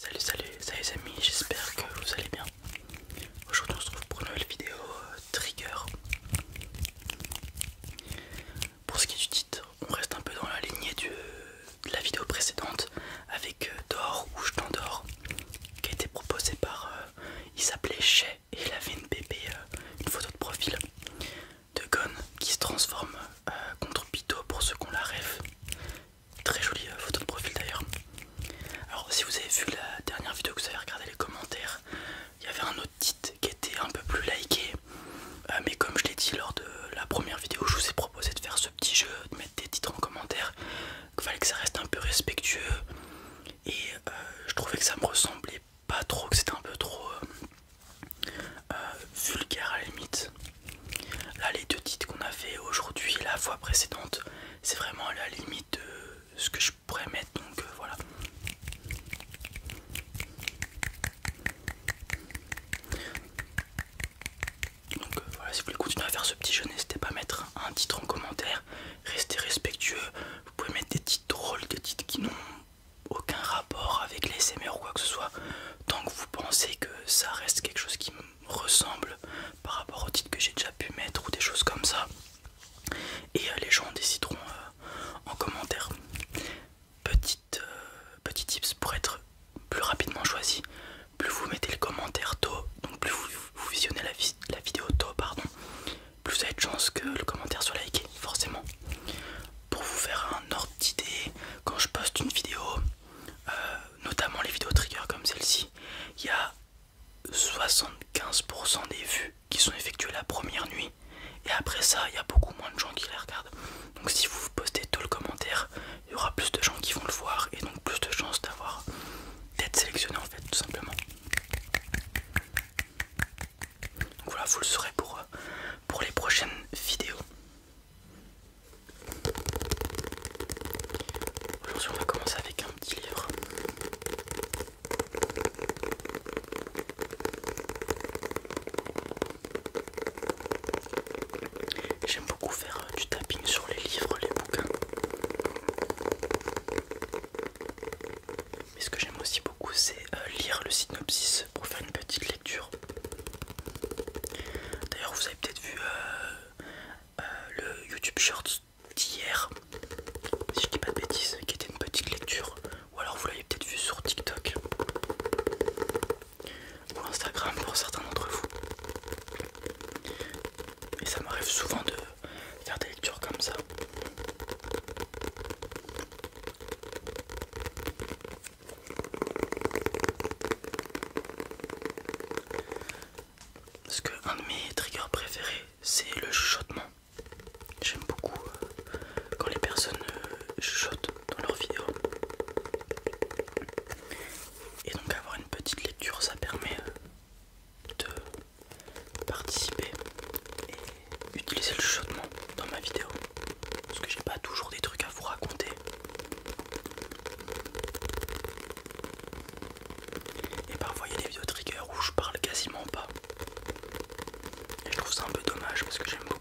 Salut salut, salut les amis, j'espère que vous allez bien. Aujourd'hui on se retrouve pour une nouvelle vidéo euh, trigger. Pour ce qui est du titre, on reste un peu dans la lignée de la vidéo précédente avec euh, Dehors ou je t'endors qui a été proposé par... Euh, il s'appelait Chez et il avait une bébé, une photo de profil de Gon qui se transforme contre Pito pour ceux qu'on la rêve. Très jolie photo de profil d'ailleurs. Alors si vous avez vu la dernière vidéo que vous avez regardé les commentaires, il y avait un autre titre qui était un peu plus liké. Euh, mais comme je l'ai dit lors de la première vidéo, je vous ai proposé de faire ce petit jeu, de mettre des titres en commentaire. Il fallait que ça reste un peu respectueux. Et euh, je trouvais que ça me ressemblait pas trop, que c'était un peu trop euh, vulgaire à la limite. Là les deux titres qu'on a aujourd'hui la fois précédente, c'est vraiment la limite de ce que je pourrais mettre donc euh, voilà. Donc euh, voilà, si vous voulez continuer à faire ce petit jeu, n'hésitez pas à mettre un titre en commentaire, restez respectueux, vous pouvez mettre des titres drôles, des titres qui n'ont aucun rapport avec les SMR ou quoi que ce soit, tant que vous pensez que ça reste quelque chose qui me ressemble par rapport au titre que j'ai déjà pu mettre ou des choses comme ça. Et euh, les gens décideront euh, en commentaire. Petite, euh, petit tips pour être plus rapidement choisi. Plus vous mettez le commentaire tôt, donc plus vous, visionnez la, vidéo tôt, pardon, plus vous avez de chance que le commentaire soit liké, forcément. Pour vous faire un ordre d'idée, quand je poste une vidéo, notamment les vidéos trigger comme celle-ci, il y a 75% des vues qui sont effectuées la première nuit et après ça il y a beaucoup de gens qui les regardent. Donc si vous postez tout le commentaire il y aura plus de gens qui vont le voir et donc plus de chances d'avoir d'être sélectionné en fait tout simplement. Donc voilà vous le saurez pour, euh, pour les prochaines vidéos aujourd'hui on va commencer avec un petit livre J'aime beaucoup faire euh, du tapping sur les livres, les bouquins. Mais ce que j'aime aussi beaucoup, c'est euh, lire le synopsis pour faire une petite lecture. D'ailleurs, vous avez peut-être vu euh, Shorts d'hier, si je dis pas de bêtises, qui était une petite lecture. Ou alors vous l'avez peut-être vu sur TikTok ou Instagram pour certains d'entre vous. Et ça m'arrive souvent de faire des lectures comme ça. Parce que un de mes triggers préférés, c'est le chuchotement. J'aime beaucoup euh, quand les personnes euh, chuchotent dans leurs vidéos. Et donc avoir une petite lecture, ça permet euh, de participer et utiliser le chuchotement dans ma vidéo. Parce que j'ai pas toujours des trucs à vous raconter. Et parfois il y a des vidéos trigger où je parle quasiment pas. Et je trouve dommage parce que j'aime beaucoup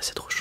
c'est trop chaud.